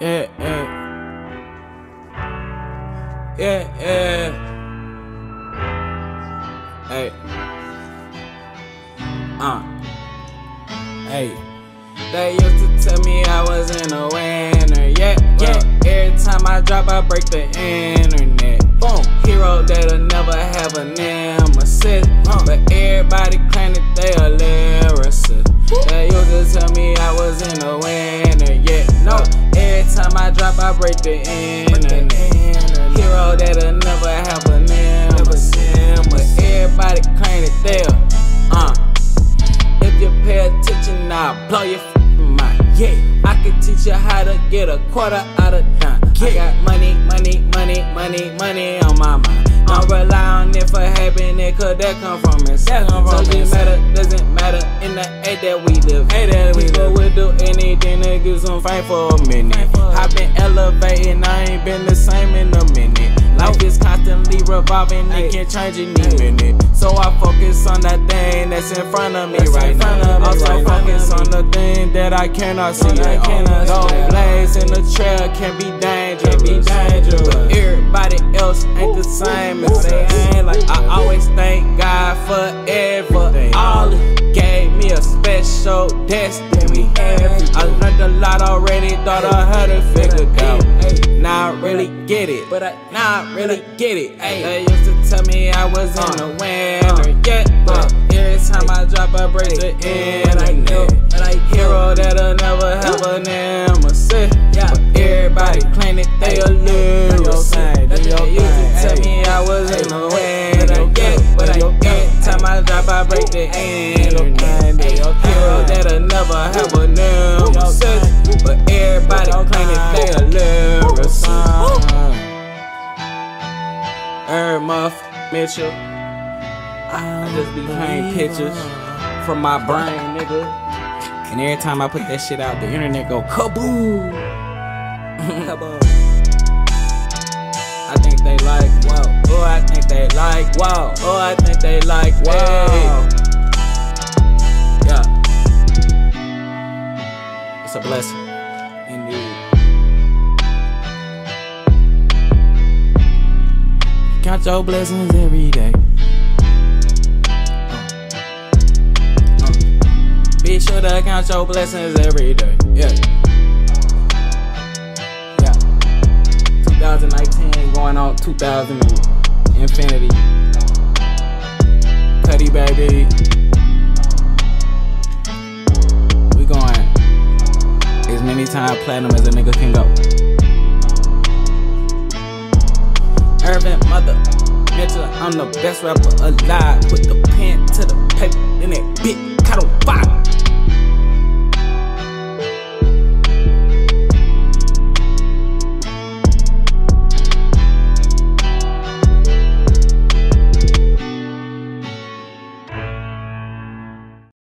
Yeah, yeah. Yeah, yeah. Hey. Uh. Hey. They used to tell me I wasn't a winner. Yeah, yeah. Every time I drop, I break the internet. Drop, I break the internet. Hero that'll never have a nemesis. But everybody claim that they'll. Uh. If you pay attention, I'll blow your mind. Yeah, I can teach you how to get a quarter out of dime. I got money, money, money, money, money on my mind. Don't rely on it for happiness, cause that come from inside. Doesn't matter, doesn't matter in the age that we live. Age that we People will do anything to get some fame for a minute. Elevating, I ain't been the same in a minute. Life is constantly revolving, it can change any minute. So I focus on that thing that's in front of me right now. Also focus on the thing that I cannot see. I cannot go blaze in the trail can be dangerous. But everybody else ain't the same as they ain't. Like I always thank God for everything. All gave me a special destiny. I learned a lot already, thought I had get it, but I now I really get it. They used to tell me I wasn't a winner yet, but every time I drop, I break the internet. Hero that'll never have a nemesis. But everybody claim that they a lyricist. They used to tell me I wasn't a winner yet, but every time I drop, I break the internet. Mitchell. I just be painting pictures from my brain, nigga. And every time I put that shit out, the internet go kaboom. kaboom. I think they like wow. Oh, I think they like wow. Oh, I think they like wow. Yeah. It's a blessing. Indeed. Count your blessings every day. Be sure to count your blessings every day. Yeah. Yeah. 2019 going on 2000 infinity. Cudi baby. We going as many times platinum as a nigga can go. Ervin, mother, Mitchell, I'm the best rapper alive. Put the pen to the paper, then that bit caught on fire.